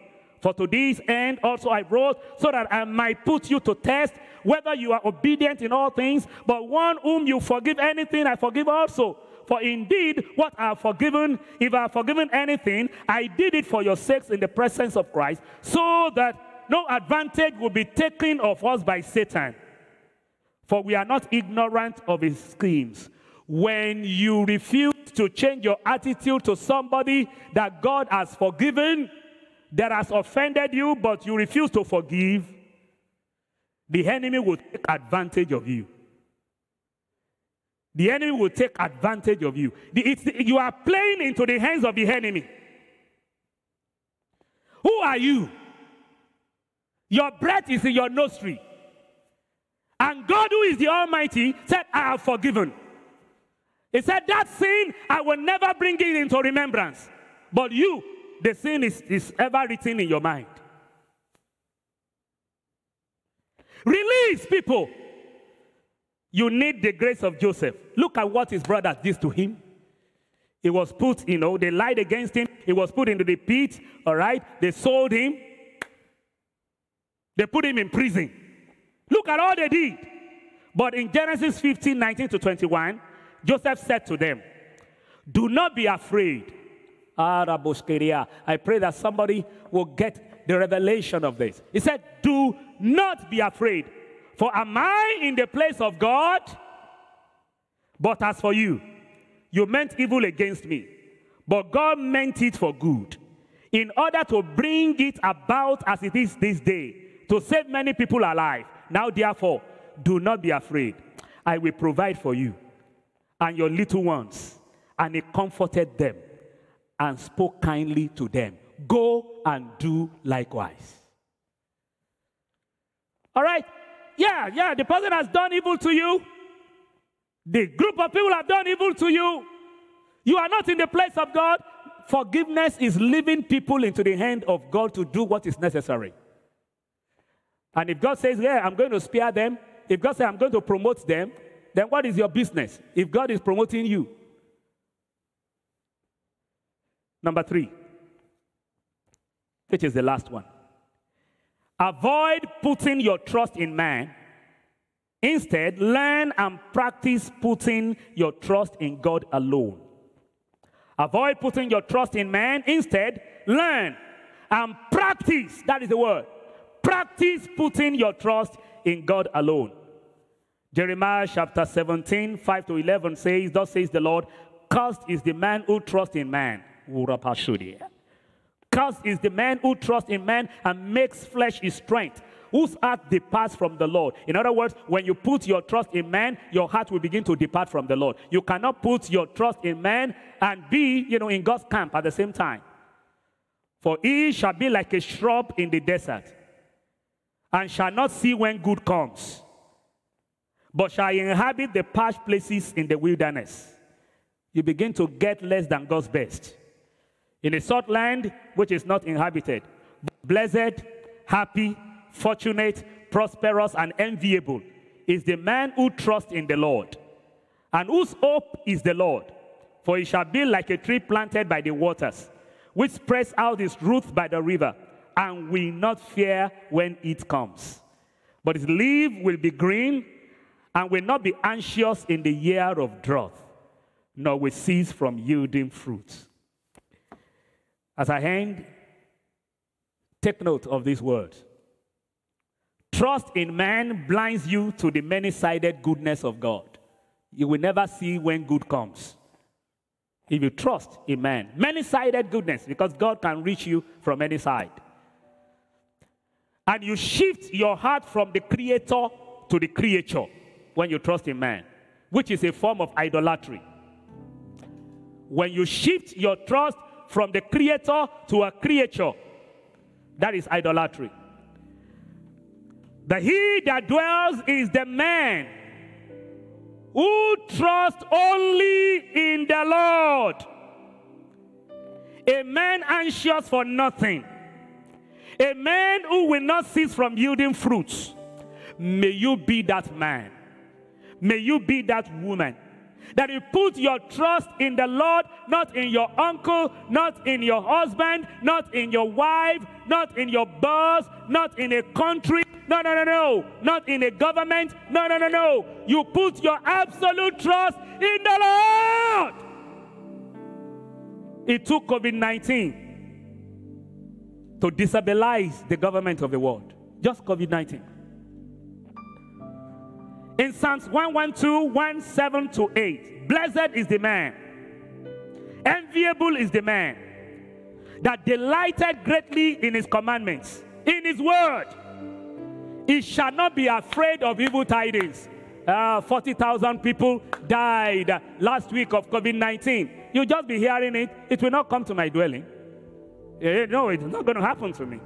For to this end also I wrote, so that I might put you to test whether you are obedient in all things. But one whom you forgive anything, I forgive also. For indeed, what I have forgiven, if I have forgiven anything, I did it for your sakes in the presence of Christ, so that no advantage will be taken of us by Satan. For we are not ignorant of his schemes. When you refuse to change your attitude to somebody that God has forgiven, that has offended you, but you refuse to forgive, the enemy will take advantage of you. The enemy will take advantage of you. The, you are playing into the hands of the enemy. Who are you? Your breath is in your nostril. And God, who is the Almighty, said, I have forgiven. He said, That sin, I will never bring it into remembrance. But you, the sin is, is ever written in your mind. Release people. You need the grace of Joseph. Look at what his brothers did to him. He was put, you know, they lied against him. He was put into the pit, all right? They sold him. They put him in prison. Look at all they did. But in Genesis 15, 19 to 21, Joseph said to them, Do not be afraid. I pray that somebody will get the revelation of this. He said, Do not be afraid. For am I in the place of God? But as for you, you meant evil against me, but God meant it for good, in order to bring it about as it is this day, to save many people alive. Now, therefore, do not be afraid. I will provide for you and your little ones. And he comforted them and spoke kindly to them. Go and do likewise. All right, yeah, yeah, the person has done evil to you. The group of people have done evil to you. You are not in the place of God. Forgiveness is leaving people into the hand of God to do what is necessary. And if God says, Yeah, I'm going to spare them, if God says, I'm going to promote them, then what is your business if God is promoting you? Number three, which is the last one. Avoid putting your trust in man. Instead, learn and practice putting your trust in God alone. Avoid putting your trust in man. Instead, learn and practice. That is the word. Practice putting your trust in God alone. Jeremiah chapter 17, 5 to 11 says, Thus says the Lord, Cursed is the man who trusts in man. Cursed is the man who trusts in man and makes flesh his strength, whose heart departs from the Lord. In other words, when you put your trust in man, your heart will begin to depart from the Lord. You cannot put your trust in man and be, you know, in God's camp at the same time. For he shall be like a shrub in the desert, and shall not see when good comes, but shall inhabit the parched places in the wilderness. You begin to get less than God's best in a salt land which is not inhabited. Blessed, happy, fortunate, prosperous, and enviable is the man who trusts in the Lord, and whose hope is the Lord. For he shall be like a tree planted by the waters, which spreads out its roots by the river, and will not fear when it comes. But his leaf will be green, and will not be anxious in the year of drought, nor will cease from yielding fruits. As I end, take note of these words. Trust in man blinds you to the many sided goodness of God. You will never see when good comes. If you trust in man, many sided goodness, because God can reach you from any side. And you shift your heart from the Creator to the creature when you trust in man, which is a form of idolatry. When you shift your trust from the creator to a creature, that is idolatry. The he that dwells is the man who trusts only in the Lord. A man anxious for nothing. A man who will not cease from yielding fruits. May you be that man. May you be that woman that you put your trust in the Lord, not in your uncle, not in your husband, not in your wife, not in your boss, not in a country. No, no, no, no. Not in a government. No, no, no, no. You put your absolute trust in the Lord. It took COVID 19 to destabilize the government of the world. Just COVID 19. In Psalms 112, 1 7 to 8, blessed is the man, enviable is the man that delighted greatly in his commandments, in his word. He shall not be afraid of evil tidings. Uh, 40,000 people died last week of COVID 19. You'll just be hearing it. It will not come to my dwelling. Eh, no, it's not going to happen to me.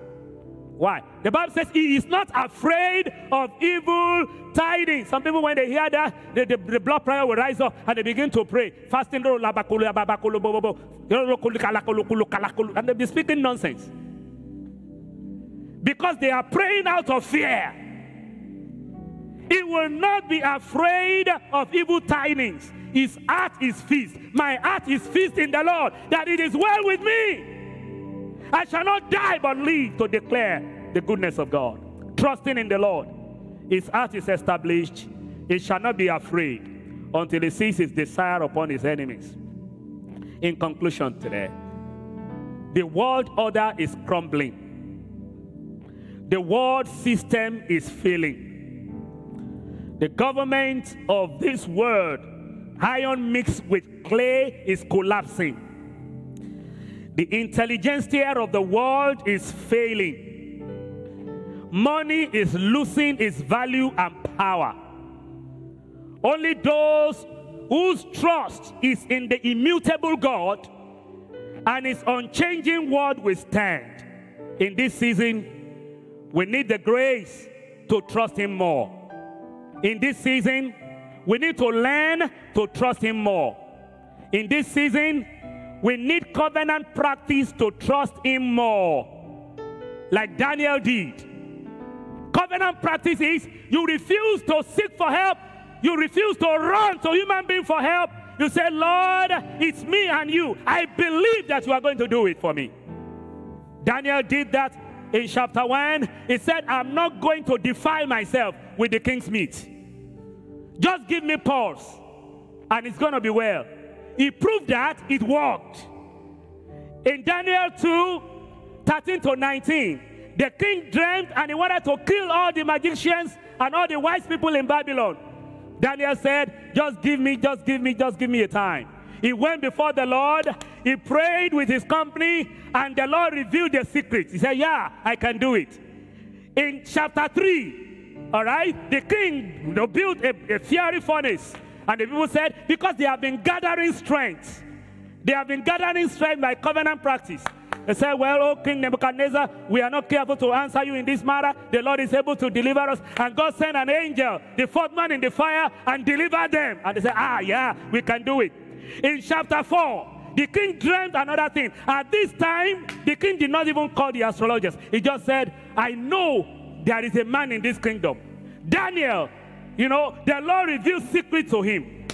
Why? The Bible says he is not afraid of evil tidings. Some people, when they hear that, the, the, the blood pressure will rise up and they begin to pray. Fasting, and they'll be speaking nonsense. Because they are praying out of fear. He will not be afraid of evil tidings. His heart is feast. My heart is feast in the Lord, that it is well with me. I shall not die but live to declare the goodness of God. Trusting in the Lord, his heart is established. He shall not be afraid until he sees his desire upon his enemies. In conclusion, today, the world order is crumbling, the world system is failing. The government of this world, iron mixed with clay, is collapsing. The intelligentsia of the world is failing. Money is losing its value and power. Only those whose trust is in the immutable God and his unchanging word will stand. In this season, we need the grace to trust him more. In this season, we need to learn to trust him more. In this season, we need covenant practice to trust Him more, like Daniel did. Covenant practice is you refuse to seek for help, you refuse to run to human being for help. You say, Lord, it's me and you. I believe that you are going to do it for me. Daniel did that in chapter 1. He said, I'm not going to defile myself with the king's meat. Just give me pause, and it's going to be well. He proved that it worked. In Daniel 2 13 to 19, the king dreamed and he wanted to kill all the magicians and all the wise people in Babylon. Daniel said, Just give me, just give me, just give me a time. He went before the Lord, he prayed with his company, and the Lord revealed the secret. He said, Yeah, I can do it. In chapter 3, all right, the king built a, a fiery furnace and the people said, because they have been gathering strength. They have been gathering strength by covenant practice. They said, Well, O King Nebuchadnezzar, we are not careful to answer you in this matter. The Lord is able to deliver us. And God sent an angel, the fourth man in the fire, and delivered them. And they said, Ah, yeah, we can do it. In chapter 4, the king dreamed another thing. At this time, the king did not even call the astrologers. He just said, I know there is a man in this kingdom. Daniel, you know, the Lord revealed secret to him.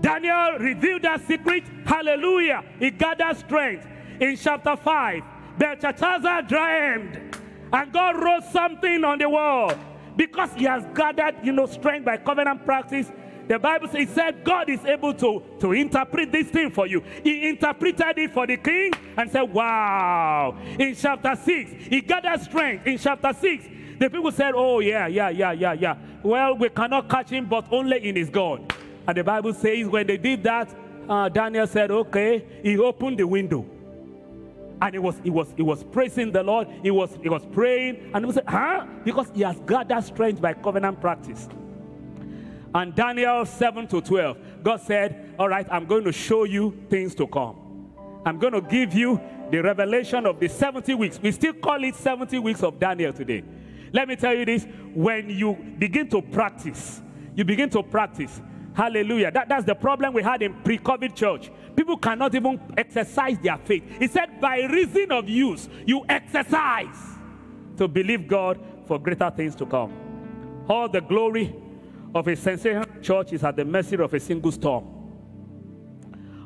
Daniel revealed that secret. Hallelujah. He gathered strength. In chapter 5, Belshazzar dreamed, and God wrote something on the wall because he has gathered, you know, strength by covenant practice. The Bible says, said God is able to, to interpret this thing for you. He interpreted it for the king and said, Wow. In chapter 6, he gathered strength. In chapter 6, the people said, Oh, yeah, yeah, yeah, yeah, yeah. Well, we cannot catch him, but only in his God. And the Bible says when they did that, uh, Daniel said, Okay, he opened the window. And he was, he was, he was praising the Lord. He was, he was praying. And he said, huh? Because he has gathered strength by covenant practice. And Daniel 7 to 12, God said, All right, I'm going to show you things to come. I'm going to give you the revelation of the 70 weeks. We still call it 70 weeks of Daniel today. Let me tell you this when you begin to practice, you begin to practice. Hallelujah. That, that's the problem we had in pre COVID church. People cannot even exercise their faith. He said, by reason of use, you exercise to believe God for greater things to come. All the glory of a sensational church is at the mercy of a single storm.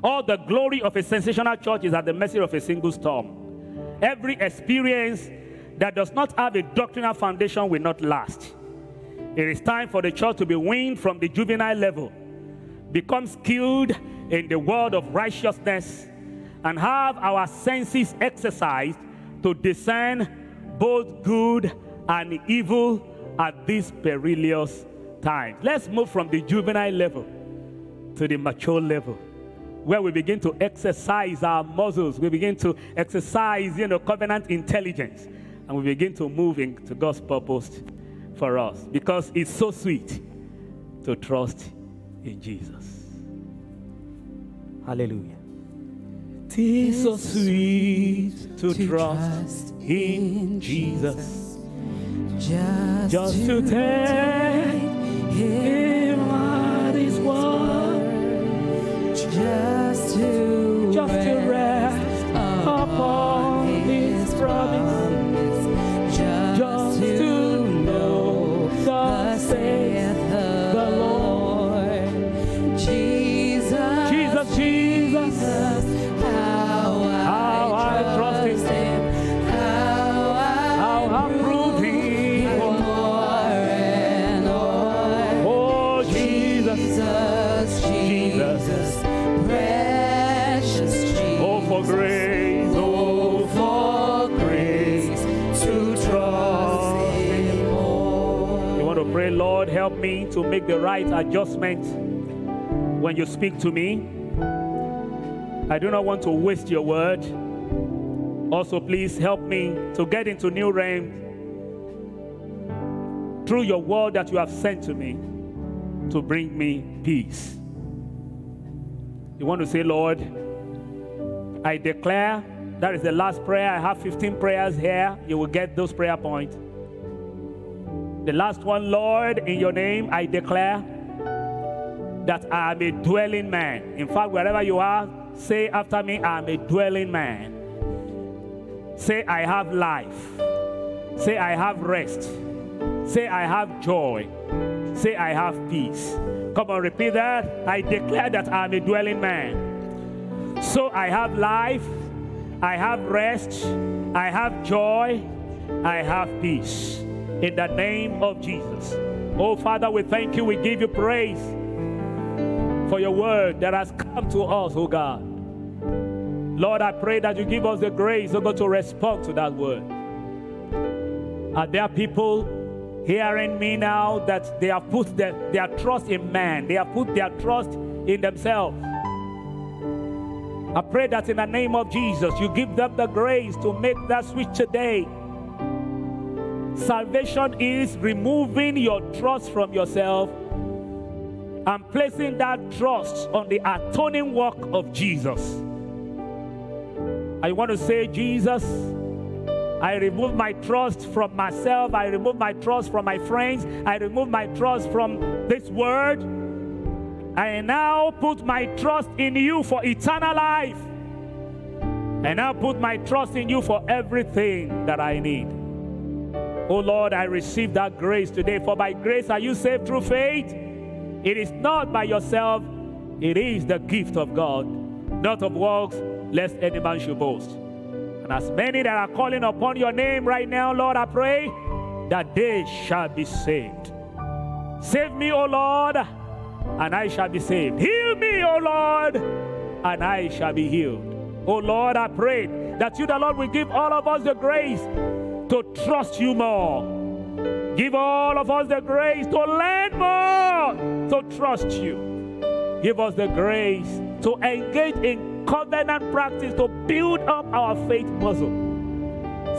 All the glory of a sensational church is at the mercy of a single storm. Every experience that does not have a doctrinal foundation will not last. It is time for the church to be weaned from the juvenile level, become skilled in the world of righteousness, and have our senses exercised to discern both good and evil at this perilous time. Let's move from the juvenile level to the mature level where we begin to exercise our muscles. We begin to exercise, you know, covenant intelligence. And we begin to move into God's purpose for us because it's so sweet to trust in Jesus. Hallelujah. Tis so sweet to, to trust in Jesus. Just, just to take him at his word, just to just rest to rest upon his promise, the help me to make the right adjustment when you speak to me. I do not want to waste your word. Also, please help me to get into new realms through your word that you have sent to me to bring me peace. You want to say, Lord, I declare that is the last prayer. I have 15 prayers here. You will get those prayer points. The last one, Lord, in your name, I declare that I am a dwelling man. In fact, wherever you are, say after me, I am a dwelling man. Say, I have life. Say, I have rest. Say, I have joy. Say, I have peace. Come on, repeat that. I declare that I am a dwelling man. So I have life. I have rest. I have joy. I have peace in the name of Jesus. Oh, Father, we thank you. We give you praise for your word that has come to us, oh God. Lord, I pray that you give us the grace, oh God, to respond to that word. Are there people hearing me now that they have put their, their trust in man, they have put their trust in themselves? I pray that in the name of Jesus, you give them the grace to make that switch today Salvation is removing your trust from yourself and placing that trust on the atoning work of Jesus. I want to say, Jesus, I remove my trust from myself. I remove my trust from my friends. I remove my trust from this word. I now put my trust in you for eternal life. And now put my trust in you for everything that I need. Oh Lord, I receive that grace today. For by grace are you saved through faith. It is not by yourself, it is the gift of God, not of works, lest any man should boast. And as many that are calling upon your name right now, Lord, I pray that they shall be saved. Save me, O Lord, and I shall be saved. Heal me, O Lord, and I shall be healed. O Lord, I pray that you, the Lord, will give all of us the grace to trust you more. Give all of us the grace to learn more to trust you. Give us the grace to engage in covenant practice to build up our faith muscle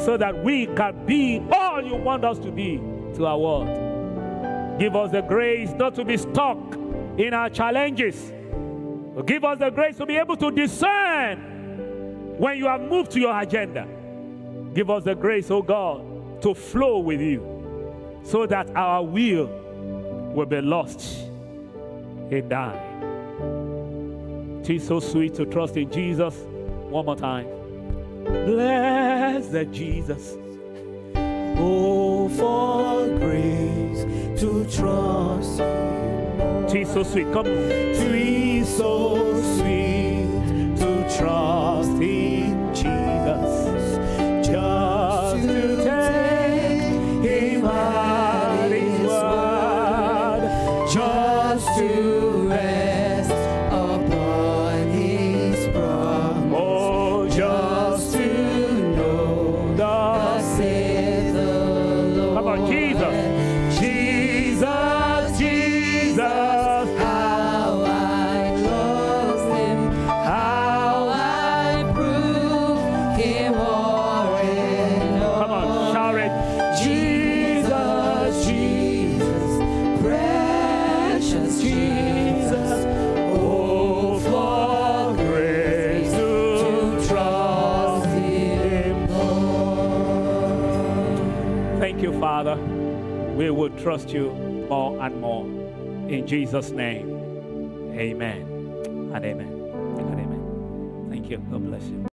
so that we can be all you want us to be to our world. Give us the grace not to be stuck in our challenges. Give us the grace to be able to discern when you have moved to your agenda. Give us the grace, oh God, to flow with you so that our will will be lost in dying. It is so sweet to trust in Jesus. One more time. Blessed Jesus. Oh, for grace to trust you. It is so sweet. Come. Tis so sweet to trust in We will trust you more and more. In Jesus' name, amen and amen and amen. Thank you. God bless you.